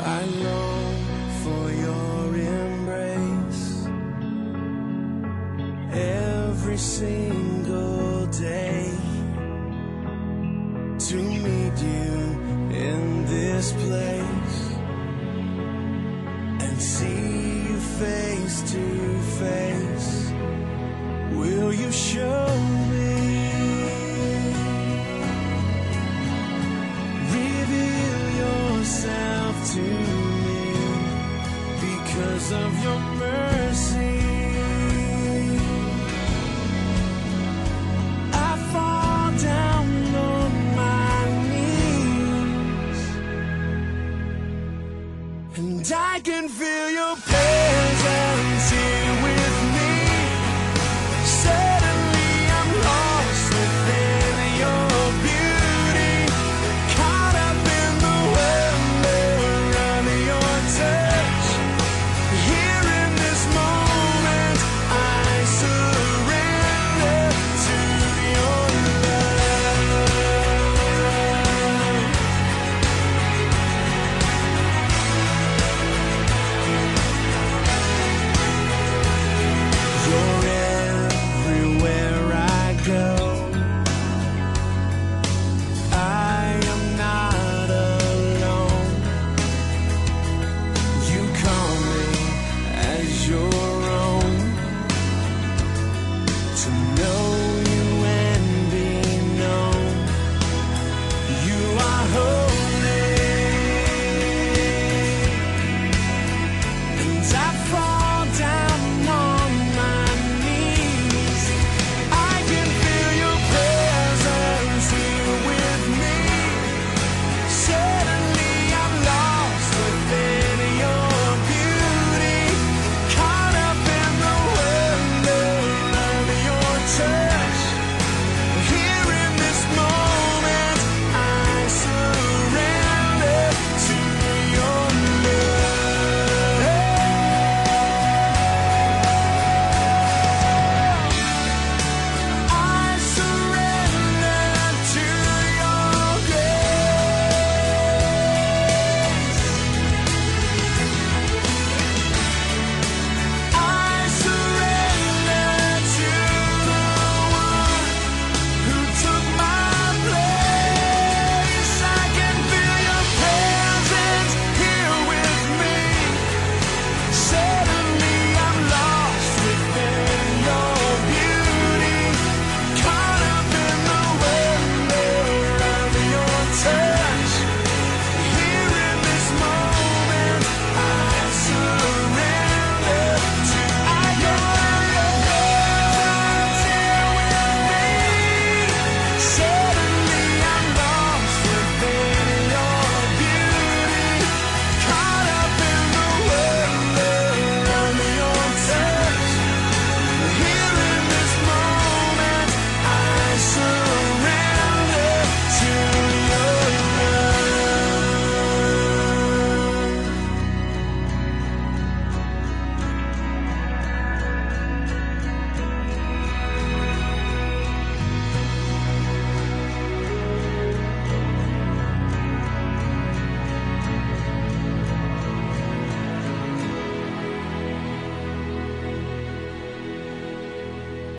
I long for your embrace every single day to meet you in this place and see you face to face. I can feel your pain.